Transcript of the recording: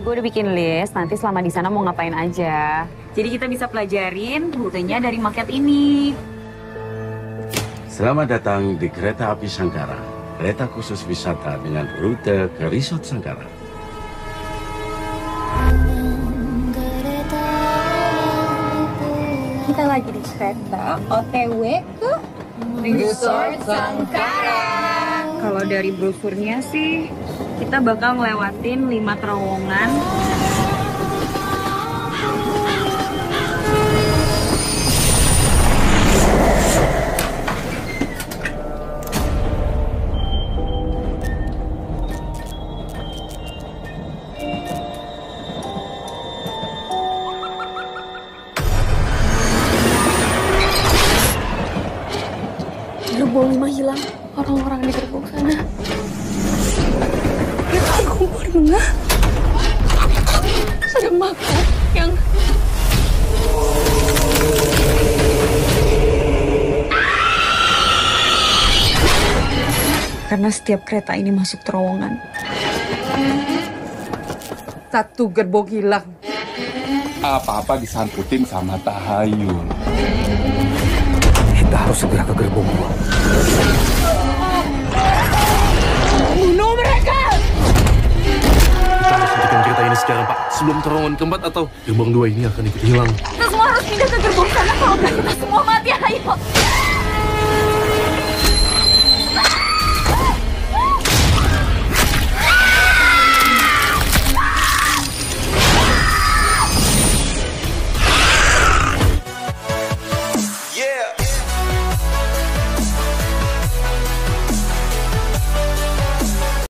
gue udah bikin list. Nanti selama di sana mau ngapain aja. Jadi kita bisa pelajarin rutenya dari market ini. Selamat datang di Kereta Api Sangkara. Kereta khusus wisata dengan rute ke Resort Sangkara. Kita lagi di kereta OTW ke Resort Sangkara. Kalau dari brosurnya sih, kita bakal ngelewatin lima terowongan. Gerbong lima hilang. Orang-orang di gerbong sana. Ya, aku baru dengar. Ada market yang Karena setiap kereta ini masuk terowongan. Satu gerbong hilang. Apa-apa disangkutin sama Tahayul. Kita harus segera ke gerbong gua. Sekarang, Pak. Sebelum terowongan keempat atau gerbong dua ini akan ikut hilang. Kita semua harus pindah ke gerbong